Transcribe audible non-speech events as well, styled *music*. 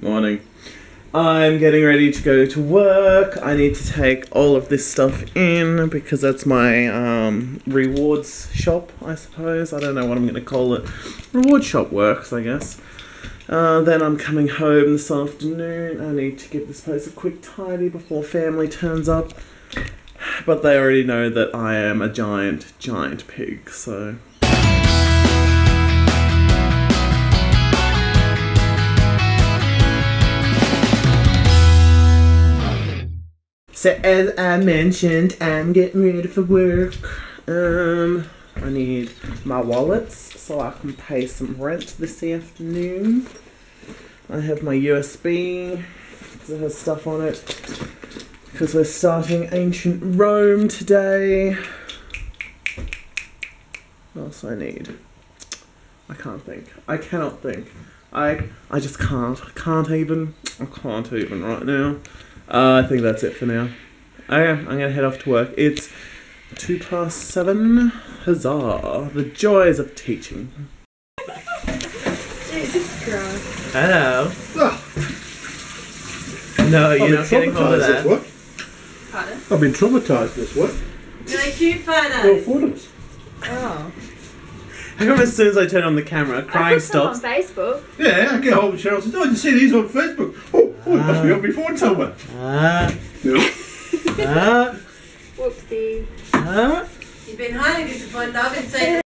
Morning. I'm getting ready to go to work. I need to take all of this stuff in because that's my um, rewards shop, I suppose. I don't know what I'm going to call it. Reward shop works, I guess. Uh, then I'm coming home this afternoon. I need to give this place a quick tidy before family turns up. But they already know that I am a giant, giant pig, so. So as I mentioned, I'm getting ready for work. Um, I need my wallets so I can pay some rent this afternoon. I have my USB because it has stuff on it. Because we're starting ancient Rome today. What else I need? I can't think. I cannot think. I I just can't. I can't even. I can't even right now. Uh, I think that's it for now. Okay, I'm gonna head off to work. It's two past seven. Huzzah! The joys of teaching. Jesus Christ. Hello. Ah, No, I've you're been not getting hold of traumatised this that. week. Pardon? I've been traumatised this week. No cute Well, photos. photos. Oh. *laughs* How come as soon as I turn on the camera, I crying put some stops? on Facebook. Yeah, I get hold of Cheryl and says, oh, I just see these on Facebook. Oh, it must be on before somewhere. Ah, Yeah. ah, Whoopsie. ah. You've been highly disappointed. I've been saying